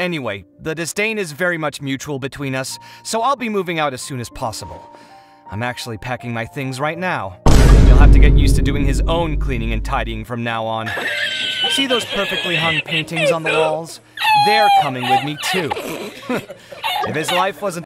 Anyway, the disdain is very much mutual between us, so I'll be moving out as soon as possible. I'm actually packing my things right now. He'll have to get used to doing his own cleaning and tidying from now on. See those perfectly hung paintings on the walls? They're coming with me too. if his life wasn't